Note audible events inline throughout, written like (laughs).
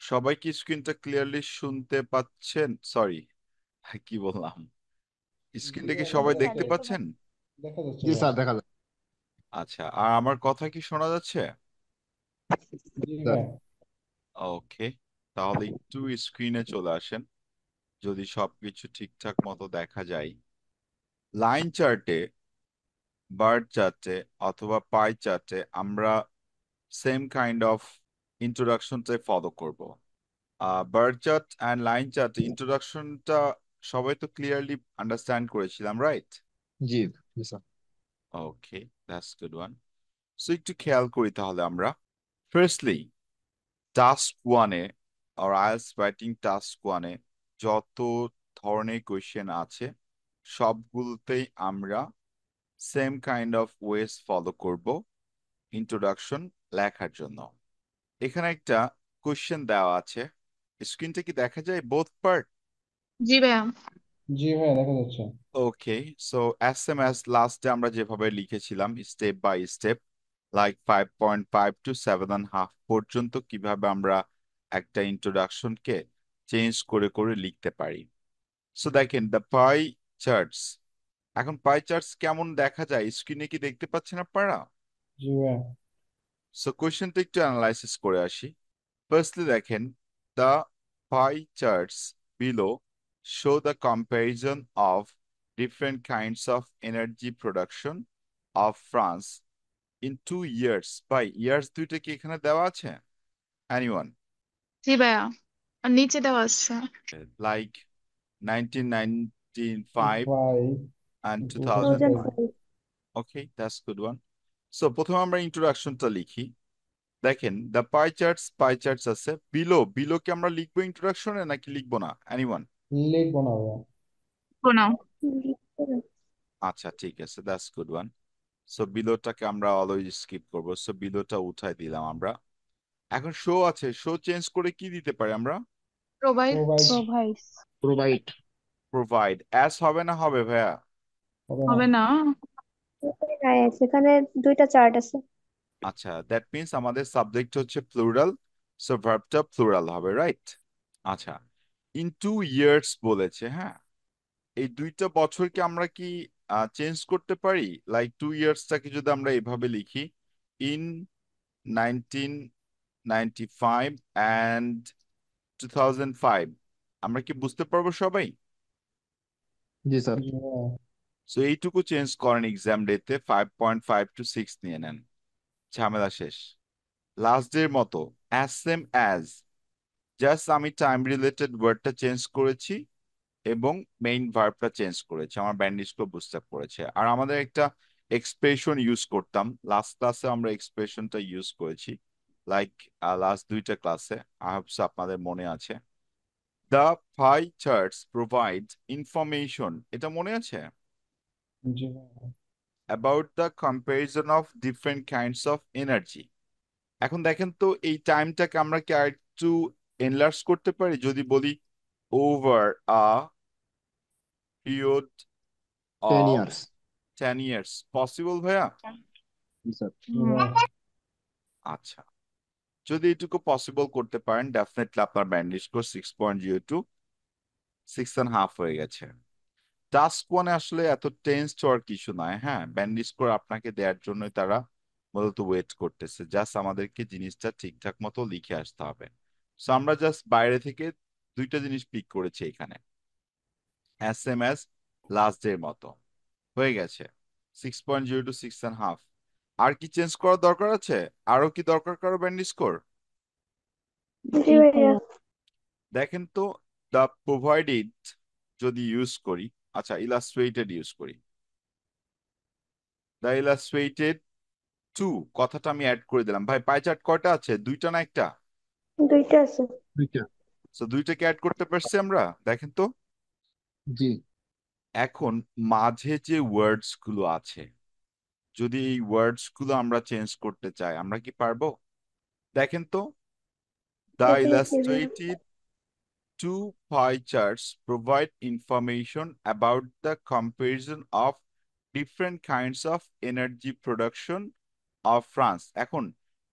সবাই কি স্ক্রিনটা ক্লিয়ারলি শুনতে পাচ্ছেন? সরি (laughs) কি বললাম? স্ক্রিনটা কি সবাই হ্যাঁ দেখতে পাচ্ছেন? দেখা যাচ্ছে জি স্যার দেখা যাচ্ছে। আচ্ছা আর আমার কথা কি শোনা যাচ্ছে? জি স্যার ভাইয়া ওকে তাহলে একটু স্ক্রিনে চলে আসেন যদি সবকিছু ঠিকঠাক মতো দেখা যায়। লাইন চার্টে বার্ড চার্টে অথবা পাই চার্টে আমরা সেম কাইন্ড অফ ইন্ট্রোডাকশনটাই ফলো করব। Bar chart and line chart ইন্ট্রোডাকশনটা সবাই তো ক্লিয়ারলি আন্ডারস্ট্যান্ড করেছিলাম রাইট জি জি sir okay that's good one so একটু খেয়াল করি তাহলে আমরা। ফার্স্টলি টাস্ক ওয়ানে আর আইএলস রাইটিং টাস্ক ওয়ানে যত ধরনের কোয়েশ্চেন আছে সবগুলোতেই আমরা same kind of ways follow করব ইন্ট্রোডাকশন লেখার জন্য। এখানে একটা কোয়েশ্চেন দেওয়া আছে। স্ক্রিনটা কি দেখা যায় বোথ পার্ট জি ভাইয়া। জি ভাইয়া দেখা যাচ্ছে। Okay so S M S লাস্টে আমরা যেভাবে লিখেছিলাম step by step like five point five to seven and half পর্যন্ত কীভাবে আমরা একটা ইন্ট্রোডাকশনকে চেঞ্জ করে করে লিখতে পারি। সো দেখেন দ্য পাই চার্টস এখন পাই চার্টস কেমন দেখা যায়? স্ক্রিনে কি দেখতে পাচ্ছেন আপনারা? জি ভাইয়া। সো কোয়েশ্চেনটা একটু অ্যানালাইসিস করে আসি ফার্স্টলি দেখেন the pie charts below show the comparison of different kinds of energy production of France in two years. by years দুইটা কি এখানে দেওয়া আছে? Anyone? জি ভাইয়া আর নিচে দেওয়া আছে Like 1995 and two thousand 2005. Okay, that's good one. So প্রথমে আমরা ইন্ট্রোডাকশনটা লিখি। দেখেন the pie charts pie charts আছে। বিলো বিলো কি আমরা লিখব ইন্ট্রোডাকশনে নাকি লিখব না? এনিওয়ান লিখব না আচ্ছা ঠিক আছে দ্যাটস গুড ওয়ান সো বিলোটাকে আমরা অলওয়েজ স্কিপ করব। সো বিলোটা উঠাই দিলাম আমরা। এখন শো আছে। শো চেঞ্জ করে কি দিতে পারি আমরা? Provide provide provide provide as হবে না হবে ভাইয়া? হবে না। হ্যাঁ সেখানে দুইটা চার্ট আছে। আচ্ছা দ্যাট মিনস আমাদের সাবজেক্ট হচ্ছে প্লুরাল সো ভার্বটা প্লুরাল হবে রাইট আচ্ছা ইন টু ইয়ার্স বলেছে হ্যাঁ? এই দুইটা বছরকে আমরা কি চেঞ্জ করতে পারি? লাইক টু ইয়ার্সটাকে যদি আমরা এভাবে লিখি in nineteen ninety five and two thousand five আমরা কি বুঝতে পারব সবাই? জি স্যার। সো এইটুকু চেঞ্জ করেন এক্সাম ডেতে five point five to six নিয়ে নেন। ঝামেলা শেষ। লাস্ট ডের মতো অ্যাজ সেম অ্যাজ জাস্ট আমি টাইম রিলেটেড ওয়ার্ডটা চেঞ্জ করেছি এবং মেইন ভার্বটা চেঞ্জ করেছি। আমার ব্যান্ডিজকে বুঝতে পড়েছে আর আমাদের একটা এক্সপ্রেশন ইউজ করতাম। লাস্ট ক্লাসে আমরা এক্সপ্রেশনটা ইউজ করেছি। লাইক লাস্ট দুইটা ক্লাসে আই হোপস আপনাদের মনে আছে। The pie charts provide information এটা মনে আছে? জি ভাইয়া about the comparison of different kinds of energy. এখন দেখেন তো এই টাইমটাকে আমরা কি আর একটু এনলার্জ করতে পারি? যদি বলি over a period ten of years ten years possible ভাইয়া? ভাইয়া আচ্ছা। যদি এটুকু পসিবল করতে পারেন ডেফিনেটলি আপনার band score six point zero to six and half হয়ে গেছে। টাস্ক ওয়ানে আসলে এত টেন্স হওয়ার কিছু নয় হ্যাঁ? ব্যান্ডেজ স্কোর আপনাকে দেওয়ার জন্যই তারা মূলত ওয়েট করতেছে। জাস্ট আমাদেরকে জিনিসটা ঠিকঠাক মতো লিখে আসতে হবে। সো আমরা জাস্ট বাইরে থেকে দুইটা জিনিস পিক করেছি এখানে। এস এম এস লাস্ট ডের মতো। হয়ে গেছে। Six point zero to six and half আর কি চেঞ্জ করার দরকার আছে? আরও কি দরকার কারও ব্যান্ড স্কোর দেখেন তো দ্য প্রোভাইডেড যদি ইউজ করি আচ্ছা ইলাস্ট্রেটেড ইউজ করি। দ্য ইলাস্ট্রেটেড টু কথাটা আমি অ্যাড করে দিলাম। ভাই পাই চার্ট কয়টা আছে? দুইটা না একটা? দুইটা আছে। দুইটা। তো দুইটাকে অ্যাড করতে পারছি আমরা? দেখেন তো। জি। এখন মাঝে যে ওয়ার্ডসগুলো আছে যদি এই ওয়ার্ডসগুলো আমরা চেঞ্জ করতে চাই আমরা কি পারব? দেখেন তো। The illustrated two pie charts provide information about the comparison of different kinds of energy production of France. এখন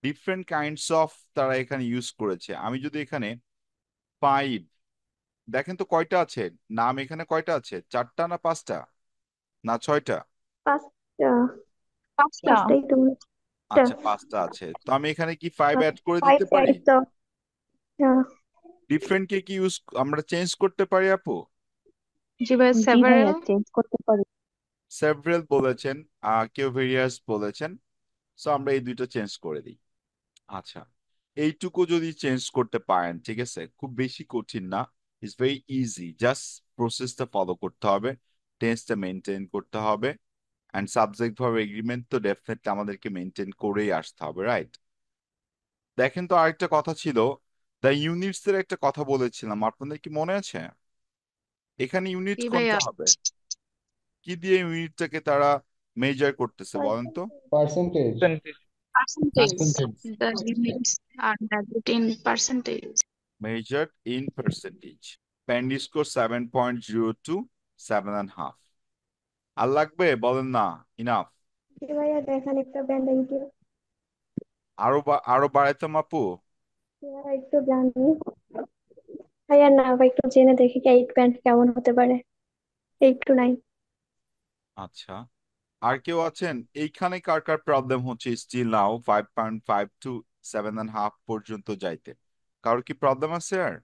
ডিফারেন্ট কাইন্ডস অফ তারা এখানে ইউজ করেছে। আমি যদি এখানে ফাইভ দেখেন তো কয়টা আছে? নাম এখানে কয়টা আছে? চারটা না পাঁচটা? না ছয়টা? পাঁচটা। আচ্ছা পাঁচটা আছে। তো আমি এখানে কি ফাইভ অ্যাড করে দিতে পারি? তো হ্যাঁ। ডিফারেন্ট কে কি ইউজ আমরা চেঞ্জ করতে পারি আপু? জি ভাইয়া জি সেভারেল চেঞ্জ করতে পারি। সেভারেল বলেছেন আহ কেউ ভেরিয়াস বলেছেন সো আমরা এই দুইটা চেঞ্জ করে দিই। আচ্ছা এইটুকু যদি চেঞ্জ করতে পারেন ঠিক আছে? খুব বেশি কঠিন না ইটস ভেরি ইজি জাস্ট প্রসেসটা ফলো করতে হবে টেন্সটা মেনটেন করতে হবে অ্যান্ড সাবজেক্ট ভার্ব এগ্রিমেন্ট তো ডেফিনেটলি আমাদেরকে মেনটেন করেই আসতে হবে রাইট দেখেন তো আরেকটা কথা ছিল দ্য ইউনিটস এর একটা কথা বলেছিলাম আপনাদের কি মনে আছে? এখানে ইউনিট জি কোনটা ভাইয়া। হবে। কি দিয়ে ইউনিটটাকে তারা মেজার করতেছে বলেন তো? Percentage percentage. Percentage. the limits are measured in percentage. Measured in percentage. Pendy score 7.02, seven and half. আর লাগবে? বলেন না ইনাফ ভাইয়া দেখেন একটা ব্যান্ড আরও বা- আরও বাড়াইতাম আপু। একটু জানি। ভাইয়া না, ভাই, একটু জেনে দেখি কি এইট ব্যান্ড কেমন হতে পারে। এইট টু আচ্ছা। আর কেউ আছেন? এইখানে কার কার প্রবলেম হচ্ছে still now five point five to seven and half পর্যন্ত যাইতে। কারোর কি প্রবলেম আছে আর?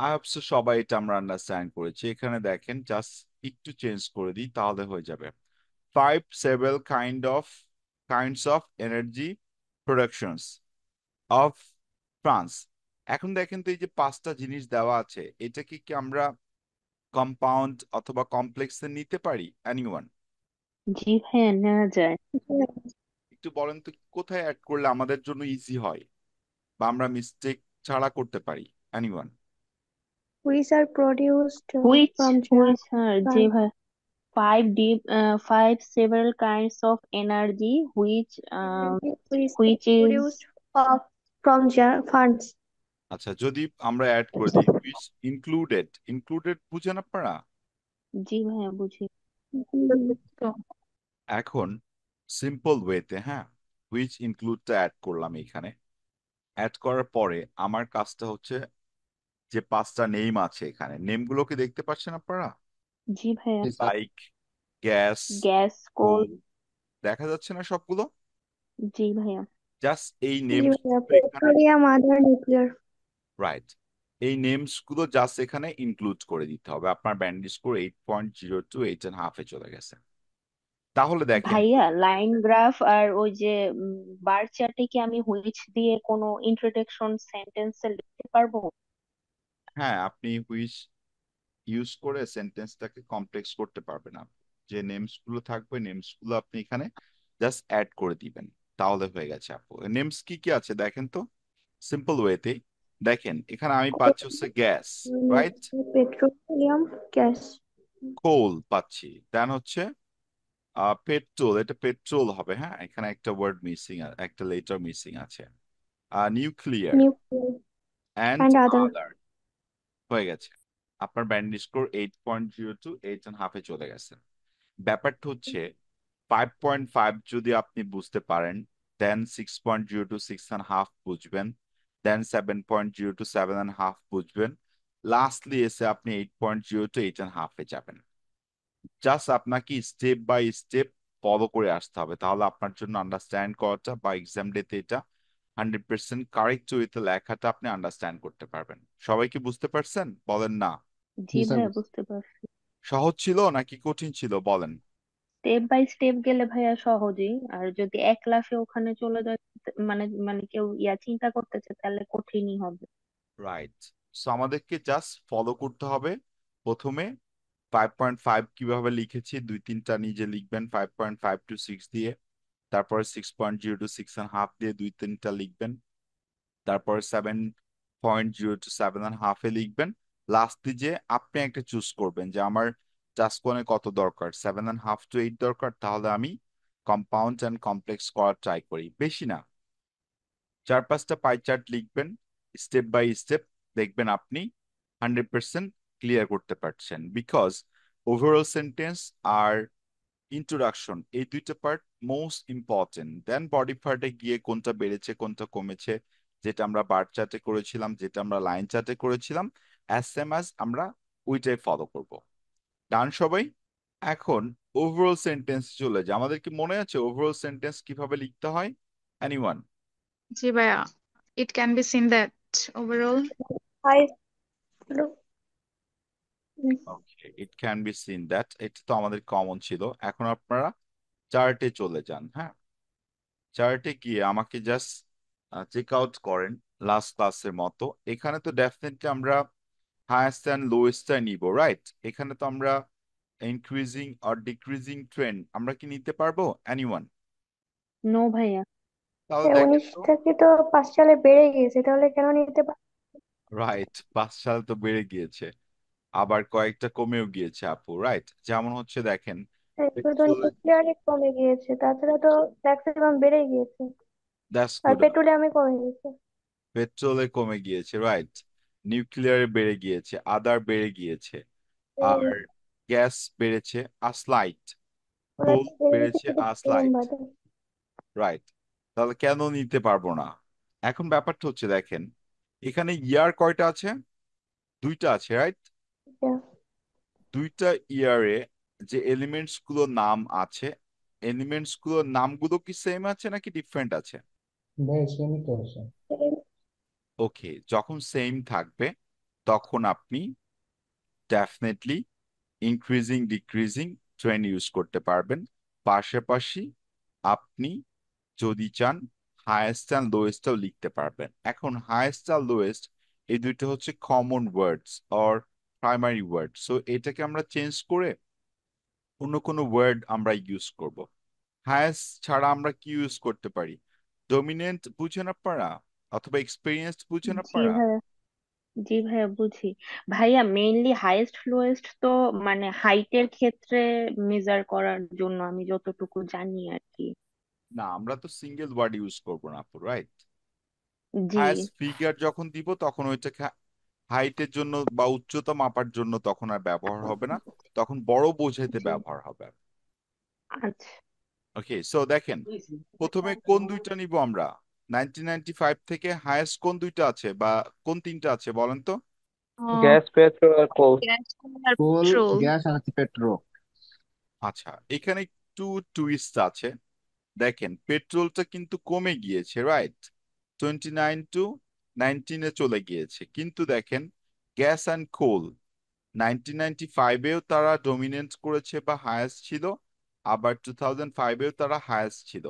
আই হোপ সো সবাই এটা আমরা আন্ডারস্ট্যান্ড করেছি। এখানে দেখেন জাস্ট একটু চেঞ্জ করে দিই, তাহলে হয়ে যাবে। Five several kind of kinds of energy productions of France. এখন দেখেন তো এই যে পাঁচটা জিনিস দেওয়া আছে এটাকে কি আমরা কম্পাউন্ড অথবা কমপ্লেক্সে নিতে পারি? এনিওয়ান জি ভাইয়া নেওয়া যায়। একটু বলেন তো কোথায় অ্যাড করলে আমাদের জন্য ইজি হয় বা আমরা মিস্টেক ছাড়া করতে পারি? Anyone which are produced uh, which from which are জি from ভাই five deep uh, five several kinds of energy which um, which which is produced of from funds. আচ্ছা যদি আমরা অ্যাড করে দিই which included included বুঝেন আপনারা? জি ভাইয়া বুঝি। এখন সিম্পল ওয়েতে হ্যাঁ হুইচ ইনক্লুডটা অ্যাড করলাম এখানে অ্যাড করার পরে আমার কাজটা হচ্ছে যে পাঁচটা নেম আছে এখানে। নেমগুলোকে দেখতে পাচ্ছেন আপনারা? জি ভাইয়া। Like gas gas coal coal দেখা যাচ্ছে না সবগুলো? জি ভাইয়া। জাস্ট এই নেমস নিউক্লিয়ার রাইট এই নেমসগুলো জাস্ট এখানে ইনক্লুড করে দিতে হবে। আপনার band score eight point zero to eight and হাফে চলে গেছে। তাহলে দেখেন। ভাইয়া লাইন গ্রাফ আর ওই যে বার চার্টে কি আমি হুইচ দিয়ে কোনো ইন্ট্রোডাকশন সেন্টেন্সে লিখতে পারব? হ্যাঁ আপনি হুইচ ইউজ করে সেন্টেন্সটাকে কমপ্লেক্স করতে পারবেন আপনি। যে নেমসগুলো থাকবে নেমসগুলো আপনি এখানে জাস্ট অ্যাড করে দিবেন। তাহলে হয়ে গেছে আপু। নেমস কি কি আছে দেখেন তো? সিম্পল ওয়েতে দেখেন এখানে আমি পাচ্ছি হচ্ছে gas right petroleum gas. Coal পাচ্ছি। দেন হচ্ছে পেট্রোল এটা পেট্রোল হবে হ্যাঁ? এখানে একটা ওয়ার্ড মিসিং একটা লেটার মিসিং আছে। নিউক্লিয়ার অ্যান্ড আদার হয়ে গেছে। আপনার band score eight point zero to eight and হাফে চলে গেছে। ব্যাপারটা হচ্ছে ফাইভ পয়েন্ট ফাইভ যদি আপনি বুঝতে পারেন then six point zero to six and half বুঝবেন। Then seven point zero to seven and half বুঝবেন। লাস্টলি এসে আপনি eight point zero to eight and হাফে যাবেন। জাস্ট আপনাকে স্টেপ বাই স্টেপ ফলো করে আসতে হবে। তাহলে আপনার জন্য আন্ডারস্ট্যান্ড করাটা বা এক্সাম ডেতে এটা হান্ড্রেড পার্সেন্ট কারেক্ট ওয়েতে লেখাটা আপনি আন্ডারস্ট্যান্ড করতে পারবেন। সবাই কি বুঝতে পারছেন? বলেন না। জি ভাইয়া বুঝতে পারছি। সহজ ছিল নাকি কঠিন ছিল? বলেন। স্টেপ বাই স্টেপ গেলে ভাইয়া সহজেই। আর যদি এক ওখানে চলে যায় মানে মানে কেউ ইয়া চিন্তা করতেছে, তাহলে কঠিনই হবে। রাইট সো আমাদেরকে জাস্ট ফলো করতে হবে। প্রথমে ফাইভ পয়েন্ট ফাইভ কীভাবে লিখেছি? দুই, তিনটা নিজে লিখবেন five point five to six দিয়ে। তারপরে six point zero to six and half দিয়ে দুই, তিনটা লিখবেন। তারপরে seven point zero to seven and হাফে লিখবেন। লাস্টে যে আপনি একটা চুজ করবেন যে আমার টাস্ক কোণে কত দরকার? Seven and half to eight দরকার, তাহলে আমি কম্পাউন্ড অ্যান্ড কমপ্লেক্স করার ট্রাই করি। বেশি না। চার পাঁচটা পাই চার্ট লিখবেন স্টেপ বাই স্টেপ দেখবেন আপনি হান্ড্রেড পার্সেন্ট ক্লিয়ার করতে পারছেন। বিকজ ওভারঅল সেন্টেন্স আর ইন্ট্রোডাকশন এই দুইটা part most important then body পার্টে গিয়ে কোনটা বেড়েছে, কোনটা কমেছে, যেটা আমরা বার চার্টে করেছিলাম, যেটা আমরা লাইন চার্টে করেছিলাম অ্যাজ সেম অ্যাজ আমরা ওইটাই ফলো করব। ডান সবাই। এখন ওভারঅল সেন্টেন্স চলে যায়। আমাদের কি মনে আছে ওভারঅল সেন্টেন্স কীভাবে লিখতে হয়? এনিওয়ান জি ভাইয়া it can be seen that overall high okay it can be seen that এটা তো আমাদের কমন ছিল। এখন আপনারা চার্টে চলে যান হ্যাঁ? চার্টে গিয়ে আমাকে জাস্ট চেক আউট করেন লাস্ট ক্লাসের মতো। এখানে তো ডেফিনেটলি আমরা হায়েস্ট অ্যান্ড লোয়েস্টটা নিব রাইট এখানে তো আমরা ইনক্রিজিং আর ডিক্রিজিং ট্রেন্ড আমরা কি নিতে পারব? এনিওয়ান নো ভাইয়া। তাহলে দেখেন উনিশ তো। থেকে তো পাঁচ সালে বেড়ে গিয়েছে তাহলে কেন নিতে পার রাইট পাঁচ সাল তো বেড়ে গিয়েছে আবার কয়েকটা কমেও গিয়েছে আপু রাইট যেমন হচ্ছে দেখেন নিউক্লিয়ারে কমে গিয়েছে তাছাড়া তো ম্যাক্সিমাম বেড়ে গিয়েছে। আর পেট্রোলিয়ামে কমে গিয়েছে। পেট্রোলে কমে গিয়েছে রাইট নিউক্লিয়ারে বেড়ে গিয়েছে আদার বেড়ে গিয়েছে আর গ্যাস বেড়েছে আসলাইট কোল বেড়েছে আসলাইট রাইট তাহলে কেন নিতে পারব না? এখন ব্যাপারটা হচ্ছে দেখেন এখানে ইয়ার কয়টা আছে? দুইটা আছে রাইট? দুইটা ইয়ারে যে এলিমেন্টসগুলোর নাম আছে এলিমেন্টসগুলোর নামগুলো কি সেম আছে নাকি ডিফারেন্ট আছে? ভাই সেমই তো আছে। ওকে যখন সেম থাকবে, তখন আপনি definitely increasing decreasing trend use করতে পারবেন। পাশাপাশি আপনি যদি চান হায়েস্ট অ্যান্ড লোয়েস্টটাও লিখতে পারবেন। এখন হায়েস্ট আর লোয়েস্ট এই দুইটা হচ্ছে common words or primary word so এটাকে আমরা চেঞ্জ করে অন্য কোনো ওয়ার্ড আমরা ইউজ করব। হায়েস্ট ছাড়া আমরা কি ইউজ করতে পারি? ডমিনেন্ট বুঝেন আপনারা? অথবা এক্সপিরিয়েন্সড বুঝেন জি আপনারা ভাইয়া জি ভাইয়া বুঝি ভাইয়া মেইনলি হাইয়েস্ট লোয়েস্ট তো মানে হাইটের ক্ষেত্রে মেজার করার জন্য আমি যতটুকু জানি আর কি না আমরা তো সিঙ্গেল ওয়ার্ড ইউজ করব না আপু রাইট জি হায়েস্ট ফিগার যখন দিব তখন ওইটাকে হাইটের জন্য বা উচ্চতা মাপার জন্য তখন আর ব্যবহার হবে না তখন বড় বোঝাইতে জি ব্যবহার হবে আচ্ছা ওকে সো দেখেন প্রথমে কোন দুইটা নিব আমরা নাইনটিন নাইনটি ফাইভ থেকে হায়েস্ট কোন দুইটা আছে বা কোন তিনটা আছে বলেন তো? গ্যাস পেট্রোল আর কোল। কোল গ্যাস আর পেট্রো আচ্ছা এখানে একটু টুইস্ট আছে। দেখেন পেট্রোলটা কিন্তু কমে গিয়েছে রাইট টোয়েন্টি নাইন টু নাইনটিনে চলে গিয়েছে। কিন্তু দেখেন gas and coal nineteen ninety ফাইভেও তারা ডমিনেন্ট করেছে বা হায়েস্ট ছিল আবার টু থাউজেন্ড ফাইভেও তারা হায়েস্ট ছিল।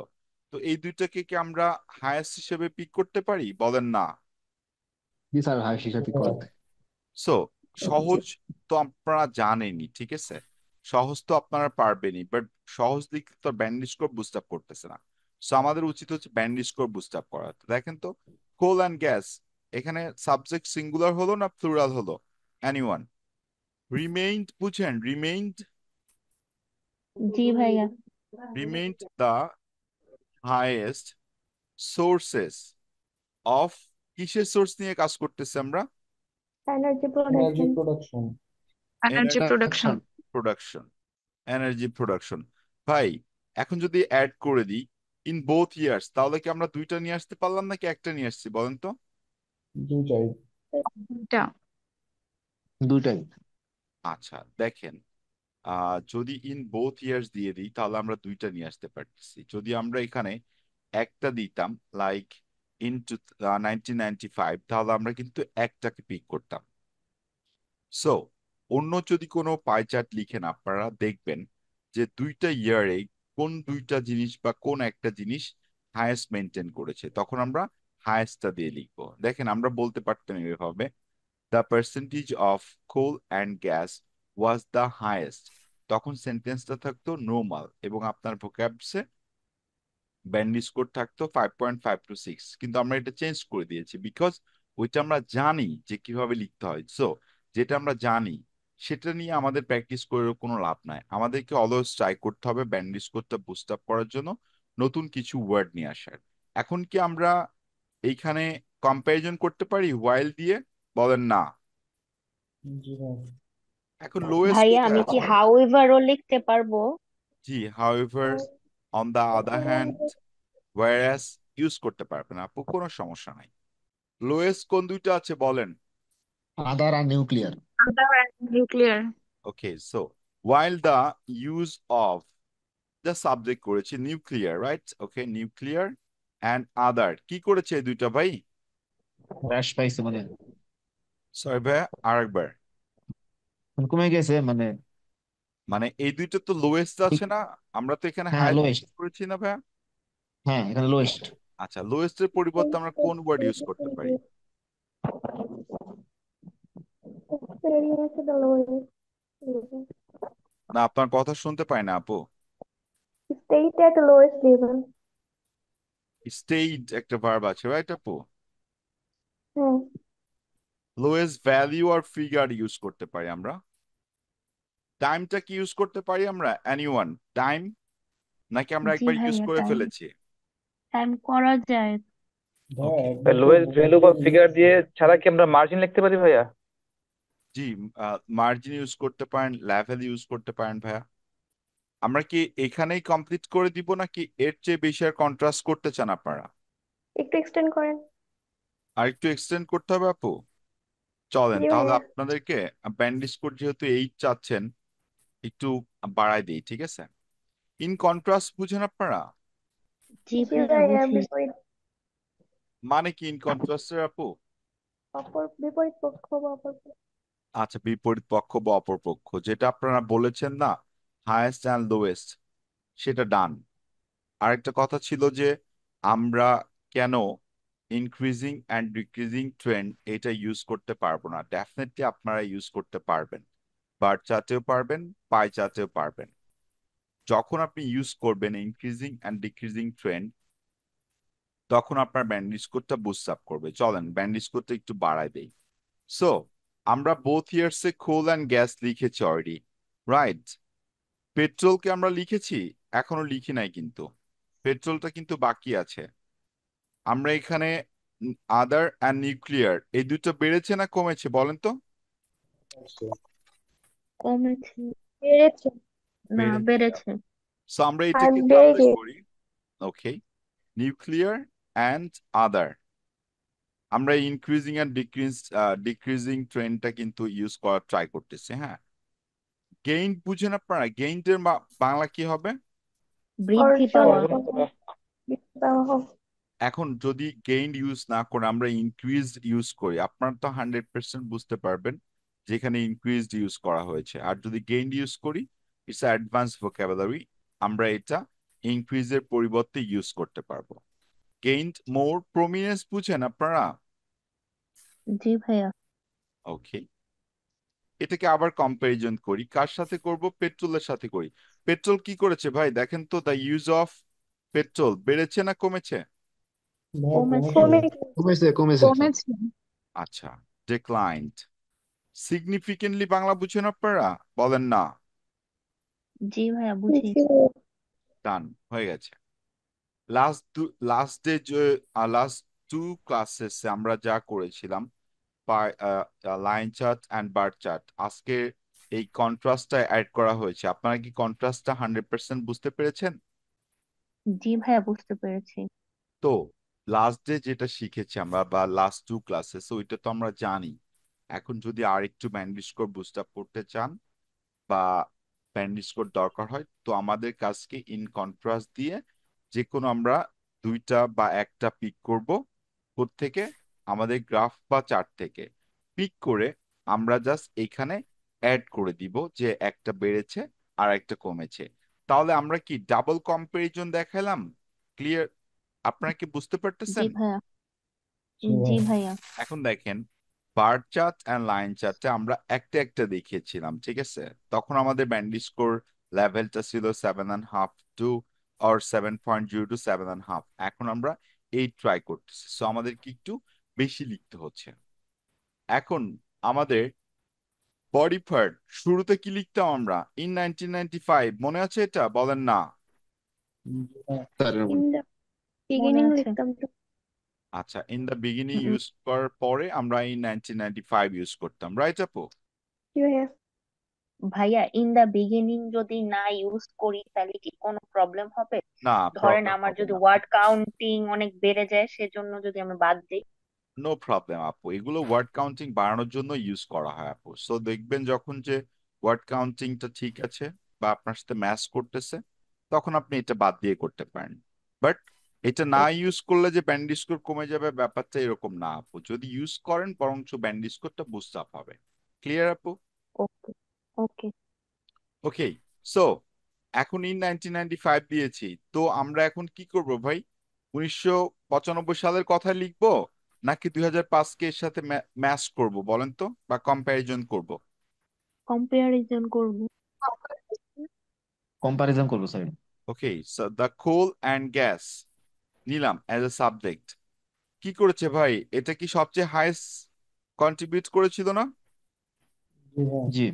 তো এই দুইটাকে কি আমরা হায়েস্ট হিসেবে পিক করতে পারি? বলেন না। জি স্যার হাই হিসাবে করতে সো সহজ তো আপনারা জানেনই ঠিক আছে? সহজ তো আপনারা পারবেনই বাট সহজ দিক তো ব্যান্ড স্কোর বুস্ট আপ করতেছে না। সো আমাদের উচিত হচ্ছে ব্যান্ড স্কোর বুস্ট আপ করা। তো দেখেন তো কোল অ্যান্ড গ্যাস এখানে সাবজেক্ট সিঙ্গুলার হলো না প্লুরাল হলো? এনিওয়ান রিমেইন্ড বুঝেন রিমেইন্ড জি ভাইয়া। remained the highest sources of কিসের সোর্স নিয়ে কাজ করতেছে আমরা? Energy energy production energy production ভাই এখন যদি অ্যাড করে দিই ইন বোথ ইয়ার্স তাহলে কি আমরা দুইটা নিয়ে আসতে পারলাম নাকি একটা নিয়ে আসছি বলেন তো? দুইটাই। দুইটাই আচ্ছা দেখেন। যদি ইন বোথ ইয়ার্স দিয়ে দিই, তাহলে আমরা দুইটা নিয়ে আসতে পারতেছি। যদি আমরা এখানে একটা দিতাম লাইক ইন টু তাহলে আমরা কিন্তু একটাকে পিক করতাম। সো অন্য যদি কোনো পাই চার্ট লিখেন আপনারা, দেখবেন যে দুইটা ইয়ারে কোন দুইটা জিনিস বা কোন একটা জিনিস হায়েস্ট মেনটেন করেছে। তখন আমরা হায়েস্টটা দিয়ে লিখব। দেখেন, আমরা বলতে পারতাম এভাবে the percentage of coal and gas was the highest তখন সেন্টেন্সটা থাকতো নর্মাল এবং আপনার ভোক্যাবসে ব্যান্ড স্কোর থাকতো five point five to six কিন্তু আমরা এটা চেঞ্জ করে দিয়েছি বিকজ ওইটা আমরা জানি যে কীভাবে লিখতে হয়। সো যেটা আমরা জানি, সেটা নিয়ে আমাদের প্র্যাকটিস করে কোনো লাভ নাই। আমাদেরকে অলওয়েজ ট্রাই করতে হবে ব্যান্ড স্কোরটা বুস্ট আপ করার জন্য, নতুন কিছু ওয়ার্ড নিয়ে আসার। এখন কি আমরা এইখানে কম্প্যারিজন করতে পারি ওয়াইল দিয়ে? বলেন না। এখন লোয়েস্ট ভাইয়া আমি কি হাউএভারও লিখতে পারব? জি however on the other hand whereas use করতে পারবেন আপু কোনো সমস্যা নাই। লোয়েস্ট কোন দুইটা আছে বলেন? Other R nuclear Other and nuclear. Okay, so while the use of the subject করেছে nuclear right okay nuclear and other কি করেছে এই দুইটা ভাই? হ্রাস পাইছে মানে সরি ভাই আরেকবার। কমে গেছে মানে মানে এই দুইটা তো লোয়েস্ট আছে না? আমরা তো এখানে হ্যাঁ হাইয়েস্ট লোয়েস্ট করেছি না ভাই হ্যাঁ এখানে লোয়েস্ট আচ্ছা লোয়েস্ট এর পরিবর্তে আমরা কোন ওয়ার্ড ইউজ করতে পারি. না আপনার কথা শুনতে পাই না আপু। State at lowest level. State একটা ভার্ব আছে রাইট আপু? হ্যাঁ। লোয়েস্ট ভ্যালিউ আর ফিগার ইউজ করতে পারি আমরা? টাইমটা কি ইউজ করতে পারি আমরা? এনিওয়ান টাইম নাকি আমরা জি একবার ইউজ ভাইয়া করে টাইম ফেলেছি? টাইম করা যায়। লোয়েস্ট ভ্যালু বা ফিগার দিয়ে ছাড়া কি আমরা মার্জিন লিখতে পারি ভাইয়া? জি মার্জিন ইউজ করতে পারেন লেভেল ইউজ করতে পারেন ভাইয়া। আমরা কি এখানেই কমপ্লিট করে দিব নাকি এর চেয়ে বেশি আর কন্ট্রাস্ট করতে চান আপনারা? একটু এক্সটেন্ড করেন। আর একটু এক্সটেন্ড করতে হবে আপু। চলেন জি তাহলে ভাইয়া আপনাদেরকে ব্যান্ড স্কোর যেহেতু এইট চাচ্ছেন একটু বাড়াই দিই ঠিক আছে? ইন কন্ট্রাস্ট বুঝেন আপনারা? জি জি ভাইয়া ভাইয়া বিপরীত। মানে কি ইন কন্ট্রাস্টের আপু? অপর বিপরীত পক্ষ বা অপর আচ্ছা বিপরীত পক্ষ বা অপর পক্ষ। যেটা আপনারা বলেছেন না হায়েস্ট অ্যান্ড লোয়েস্ট সেটা ডান আরেকটা কথা ছিল যে আমরা কেন ইনক্রিজিং অ্যান্ড ডিক্রিজিং ট্রেন্ড এটা ইউজ করতে পারব না? ডেফিনেটলি আপনারা ইউজ করতে পারবেন। বার চার্টেও পারবেন, পাই চার্টেও পারবেন। যখন আপনি ইউজ করবেন ইনক্রিজিং অ্যান্ড ডিক্রিজিং ট্রেন্ড তখন আপনার ব্যান্ড স্কোরটা বুস্ট আপ করবে। চলেন ব্যান্ড স্কোরটা একটু বাড়াই দেই। সো আমরা বোথ ইয়ার্সে কোল অ্যান্ড গ্যাস লিখেছি অলরেডি রাইট পেট্রোলকে আমরা লিখেছি, এখনও লিখি নাই কিন্তু। পেট্রোলটা কিন্তু বাকি আছে। আমরা এখানে আদার অ্যান্ড নিউক্লিয়ার এই দুটো বেড়েছে না কমেছে বলেন তো। কমেছে। বেড়েছে না বেড়েছে বেড়েছে সো আমরা আর এটাকে করি। ওকে নিউক্লিয়ার অ্যান্ড আদার আমরা ইনক্রিজিং অ্যান্ড ডিক্রিজ ডিক্রিজিং ট্রেন্ডটা কিন্তু ইউজ করার ট্রাই করতেছি হ্যাঁ? গেইন বুঝেন আপনারা? গেইনটের বাংলা কি হবে? বৃদ্ধি পাওয়া। এখন যদি গেইন ইউজ না করে আমরা ইনক্রিজ ইউজ করি আপনারা তো হান্ড্রেড পার্সেন্ট বুঝতে পারবেন। যেখানে ইনক্রিজড ইউজ করা হয়েছে। আর যদি গেইন ইউজ করি ইটস অ্যাডভান্স ভোকাবুলারি আমরা এটা ইনক্রিজের পরিবর্তে ইউজ করতে পারব। গেইনড মোর প্রমিনেন্স বুঝেন আপনারা? জি ভাইয়া। ওকে এটাকে আবার কম্পারিজন করি। কার সাথে করব? পেট্রোলের সাথে করি। পেট্রোল কি করেছে ভাই? দেখেন তো দ্য ইউজ অফ পেট্রোল বেড়েছে না কমেছে? কমেছে। কমেছে। কমেছে কমেছে। কমেছে আচ্ছা ডিক্লাইন্ড সিগনিফিকেন্টলি বাংলা বুঝেন আপনারা? বলেন না। জি ভাইয়া বুঝি ডান হয়ে গেছে। লাস্ট দু লাস্ট ডে লাস্ট টু ক্লাসেসে আমরা যা করেছিলাম line chart and bar chart আজকে এই কন্ট্রাস্টটা অ্যাড করা হয়েছে। আপনারা কি কন্ট্রাস্টটা হান্ড্রেড পার্সেন্ট বুঝতে পেরেছেন? জি ভাইয়া বুঝতে পেরেছি। তো লাস্ট ডে যেটা শিখেছি আমরা বা লাস্ট টু ক্লাসেস ওইটা তো আমরা জানি। এখন যদি আর একটু ব্যান্ড স্কোর বুস্ট আপ করতে চান বা ব্যান্ড স্কোর দরকার হয় তো আমাদের কাজকে ইন কন্ট্রাস্ট দিয়ে যে কোনো আমরা দুইটা বা একটা পিক করব থেকে আমাদের গ্রাফ বা চার্ট থেকে। পিক করে আমরা জাস্ট এখানে অ্যাড করে দিব যে একটা বেড়েছে আর একটা কমেছে। তাহলে আমরা কি ডাবল কম্পারিজন দেখালাম? ক্লিয়ার আপনারা কি বুঝতে জি পারতেছেন ভাইয়া। জি ভাইয়া। এখন দেখেন বার চার্ট অ্যান্ড লাইন চার্টে আমরা একটা একটা দেখিয়েছিলাম ঠিক আছে? তখন আমাদের ব্যান্ড স্কোর লেভেলটা ছিল seven and half to or seven point zero to seven and half এখন আমরা এইট ট্রাই করতেছি। সো আমাদেরকে একটু বেশি লিখতে হচ্ছে। এখন আমাদের বডি পার্ট শুরুতে কি লিখতাম আমরা? ইন নাইনটিন নাইনটি ফাইভ মনে আছে এটা? বলেন না। আচ্ছা ইন দ্য বিগিনিং ইউজ করার পরে আমরা ইন নাইনটি ফাইভ ইউজ করতাম রাইট আপু? ভাইয়া ইন দা বিগিনিং যদি না ইউজ করি তাহলে কি কোনো প্রবলেম হবে? না ধরেন আমার যদি ওয়ার্ড কাউন্টিং অনেক বেড়ে যায় সেজন্য যদি আমি বাদ দিই। নো প্রবলেম আপু। এগুলো ওয়ার্ড কাউন্টিং বাড়ানোর জন্য ইউজ করা হয় আপু। সো দেখবেন যখন যে ওয়ার্ড কাউন্টিংটা ঠিক আছে বা আপনার সাথে ম্যাচ করতেছে তখন আপনি এটা বাদ দিয়ে করতে পারেন। বাট এটা না ইউজ করলে যে ব্যান্ড স্কোর কমে যাবে ব্যাপারটা এরকম না আপু। যদি ইউজ করেন বরঞ্চ ব্যান্ড স্কোরটা বুস্ট আপ হবে। ক্লিয়ার আপু? ওকে ওকে ওকে সো এখন ইন নাইনটিন নাইনটি ফাইভ দিয়েছি। তো আমরা এখন কি করব ভাই? উনিশশো পঁচানব্বই সালের কথা লিখব নাকি দুই হাজার পাঁচকে এর সাথে ম্যাচ করব বলেন তো? বা কম্প্যারিজন করব? কম্পারিজন করব। কম্পারিজন করব sir okay so the coal and gas নিলাম অ্যাজ এ সাবজেক্ট কি করেছে ভাই? এটা কি সবচেয়ে হাইয়েস্ট কন্ট্রিবিউট করেছিল না? জি।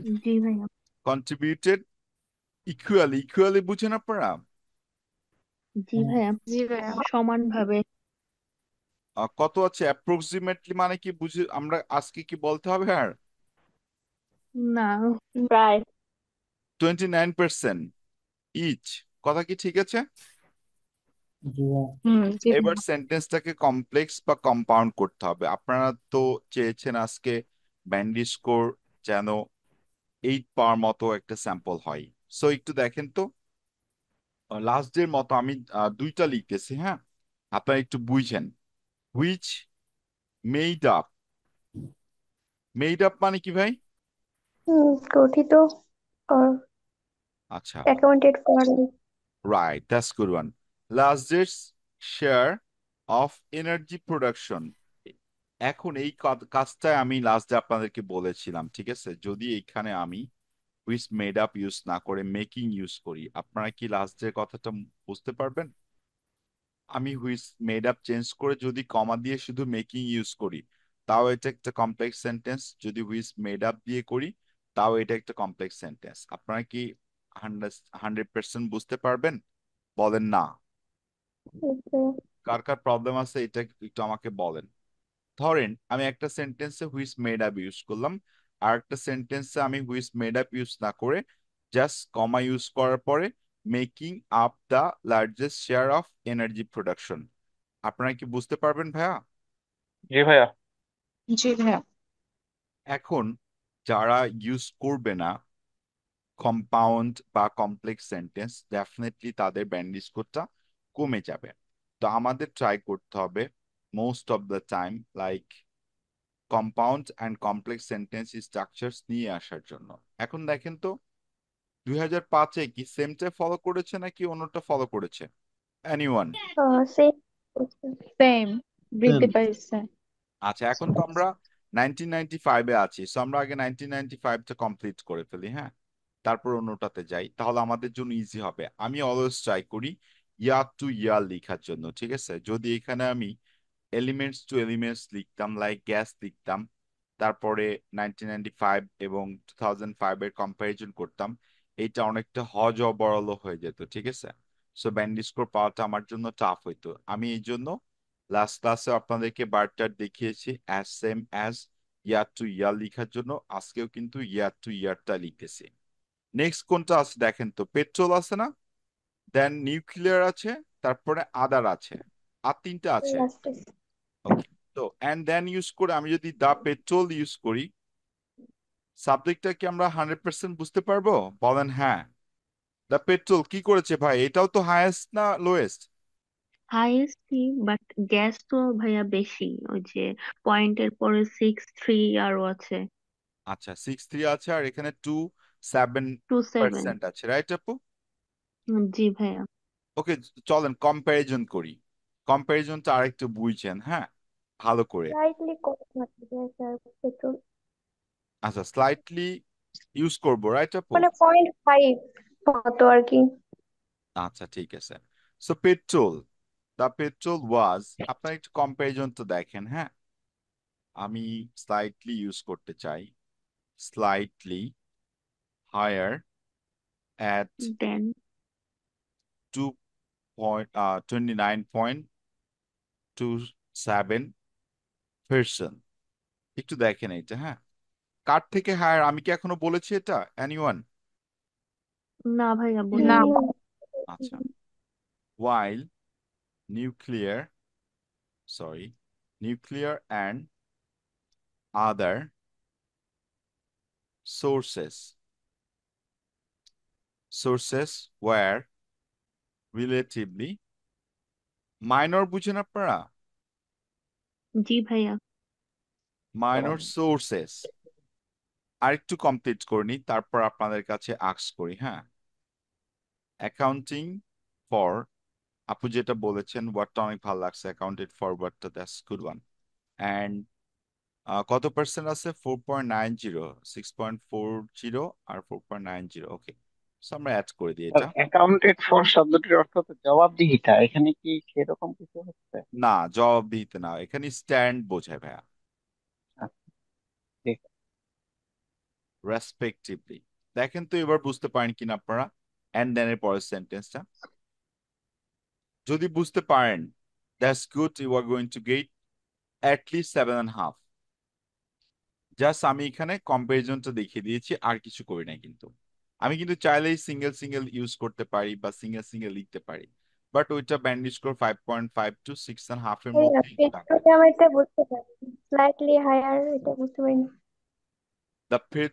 কন্ট্রিবিউটেড ইকুয়ালি ইকুয়ালি বুঝেন আপনারা? জি ভাইয়া জি ভাইয়া সমানভাবে। কত আছে? অ্যাপ্রক্সিমেটলি মানে কি বুঝে আমরা আজকে কি বলতে হবে আর? না। প্রায়। টোয়েন্টি নাইন পার্সেন্ট ইচ কথা কি ঠিক আছে? হ্যাঁ এবার সেন্টেন্সটাকে কমপ্লেক্স বা কম্পাউন্ড করতে হবে। আপনারা তো চেয়েছেন আজকে ব্যান্ডি স্কোর যেন এইট পাওয়ার মতো একটা স্যাম্পল হয়। সো একটু দেখেন তো। লাস্ট ডের মতো আমি দুইটা লিখতেছি হ্যাঁ? আপনারা একটু বুঝেন। Which made up made up মানে কি ভাই? গঠিত আচ্ছা। accounted for Right, that's good one. Year's share of energy production. এখন এই কাজ- কাজটাই আমি লাস্ট ডে আপনাদেরকে বলেছিলাম, ঠিক আছে? যদি এখানে আমি হুইচ মেড আপ ইউজ না করে মেকিং ইউজ করি, আপনারা কি লাস্ট ডে কথাটা বুঝতে পারবেন? আমি হুইচ মেড আপ চেঞ্জ করে যদি কমা দিয়ে শুধু মেকিং ইউজ করি, তাও এটা একটা কমপ্লেক্স সেন্টেন্স যদি হুইচ মেড আপ দিয়ে করি, তাও এটা একটা কমপ্লেক্স সেন্টেন্স আপনারা কি হান্ড্রেড হান্ড্রেড পার্সেন্ট বুঝতে পারবেন? বলেন না। কার কার প্রবলেম আছে এটা একটু আমাকে বলেন। ধরেন আমি একটা সেন্টেন্সে হুইস মেড আপ ইউজ করলাম আর একটা সেন্টেন্সে আমি হুইস মেড আপ ইউজ না করে জাস্ট কমা ইউজ করার পরে making up the largest share of energy production আপনারা কি বুঝতে পারবেন ভাইয়া? জি ভাইয়া। জি ভাইয়া। এখন যারা ইউজ করবে না কম্পাউন্ড বা কমপ্লেক্স সেন্টেন্স ডেফিনেটলি তাদের ব্যান্ড স্কোরটা কমে যাবে। তো আমাদের ট্রাই করতে হবে most of the time like compound and complex sentence structures নিয়ে আসার জন্য। এখন দেখেন তো দুই হাজার পাঁচে কি সেমটা ফলো করেছে নাকি অন্যটা ফলো করেছে? এনিওয়ান uh, সেম বৃদ্ধি পাইছে। আচ্ছা এখন তো আমরা নাইনটিন নাইনটি ফাইভে আছি সো আমরা আগে নাইনটিন নাইনটি ফাইভটা কমপ্লিট করে ফেলি হ্যাঁ? তারপর অন্যটাতে যাই তাহলে আমাদের জন্য ইজি হবে। আমি অলওয়েজ ট্রাই করি ইয়ার টু ইয়ার লেখার জন্য, ঠিক আছে? যদি এখানে আমি এলিমেন্টস টু এলিমেন্টস লিখতাম লাইক গ্যাস লিখতাম, তারপরে নাইনটিন নাইনটি ফাইভ এবং টু থাউজেন্ড করতাম, এটা অনেকটা হজ বড়ল হয়ে যেত, ঠিক আছে? সো ব্যান্ড স্কোর পাওয়াটা আমার জন্য টাফ হইতো। আমি এই জন্য লাস্ট ক্লাসে আপনাদেরকে বার চার্ট দেখিয়েছি as same as year to year লেখার জন্য, আজকেও কিন্তু ইয়ার টু ইয়ারটা লিখতেছি। নেক্সট কোনটা আছে দেখেন তো পেট্রোল আছে না? দেন নিউক্লিয়ার আছে তারপরে আদার আছে আর তিনটা আছে। ওকে তো অ্যান্ড দেন ইউজ করে আমি যদি দা পেট্রোল ইউজ করি সাবজেক্টটা কি আমরা হান্ড্রেড পার্সেন্ট বুঝতে পারব? বলেন হ্যাঁ। দা পেট্রোল কি করেছে ভাই? এটাও তো হায়েস্ট না লোয়েস্ট হাইয়েস্টই বাট গ্যাস তো ভাইয়া বেশি ওই যে পয়েন্টের পরে সিক্স থ্রি আরও আছে। আচ্ছা সিক্স থ্রি আছে আর এখানে two seven two seven percent আছে রাইট আপু? জি ভাইয়া। ওকে চলেন কম্প্যারিজন করি। কম্প্যারিজনটা আরেকটু বুঝছেন হ্যাঁ? ভালো করে। Slightly কম আছে স্যার পেট্রোল আচ্ছা স্লাইটলি ইউজ করব রাইট আপু? মানে পয়েন্ট ফাইভ মতো আর কি? আচ্ছা ঠিক আছে। So petrol the petrol was আপনার একটু কম্প্যারিজন তো দেখেন হ্যাঁ? আমি স্লাইটলি ইউজ করতে চাই। Slightly higher at then to point twenty nine point two seven percent একটু দেখেন এইটা হ্যাঁ? কার থেকে হায়ার আমি কি এখনও বলেছি এটা? এনিওয়ান না ভাইয়া না বলিনি। না। আচ্ছা। While nuclear sorry nuclear and other sources sources were relatively minor বুঝেন আপনারা? জি ভাইয়া। Minor sources আরেকটু কমপ্লিট করে নিই তারপর আপনাদের কাছে আক্স করি হ্যাঁ? অ্যাকাউন্টিং ফর আপু যেটা বলেছেন ওয়ার্ডটা অনেক ভালো লাগছে অ্যাকাউন্টেড ফর ওয়ার্ডটা দ্যাটস গুড ওয়ান অ্যান্ড কত পার্সেন্ট আছে? Four point nine zero six point four zero আর four point nine zero okay আমরা অ্যাড করে দিই এটা অ্যাকাউন্টেড ফর শব্দটির অর্থ তো জবাবদিহিতা এখানে কি সেরকম কিছু হচ্ছে? না জবাব দিতে না এখানে স্ট্যান্ড বোঝায় ভাইয়া। আচ্ছা, রেসপেক্টিভলি দেখেন তো এবার বুঝতে পারেন কিনা আপনারা। অ্যান্ড দেন এর পরের সেন্টেন্সটা যদি বুঝতে পারেন that's good you are going to get at least seven and half just আমি এখানে কম্পারিজনটা দেখিয়ে দিয়েছি আর কিছু করি নাই কিন্তু। আমি কিন্তু চাইলেই সিঙ্গেল সিঙ্গেল ইউজ করতে পারি বা সিঙ্গেল সিঙ্গেল লিখতে পারি। বাট ওইটা band score five point five to six and half এর পেট্রোলিয়াম এটা বুঝতে পারি। স্লাইটলি হায়ার এটা বুঝতে pet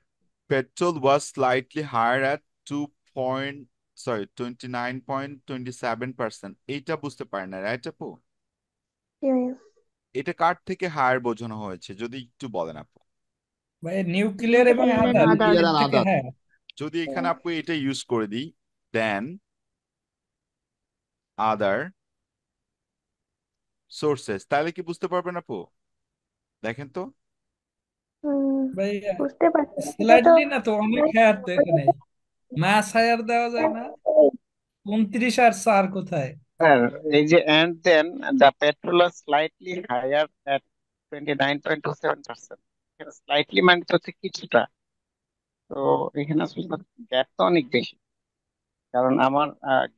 petrol was slightly higher at 2 point, sorry, 29.27%. এইটা বুঝতে পারেন না, রাইট আপু? এটা কার থেকে হায়ার বোঝানো হয়েছে যদি একটু বলেন আপু? নিউক্লিয়ার এবং Nuclear যদি এখানে আপু এটা ইউজ করে দিই দেন আদার সোর্সেস তাহলে কি বুঝতে পারবেন আপু? দেখেন তো। ভাইয়া বুঝতে পারছি। না। তো স্লাইডলি না তো অনেক হায়ার তো এখানে। মাস হায়ার দেওয়া যায় না। উনত্রিশ আর চার কোথায়? স্যার এই যে petrol was slightly higher at 29.27% এখানে slightly মানে হচ্ছে কিছুটা। তো এখানে আসলে গ্যাপ তো অনেক বেশি। কারণ আমার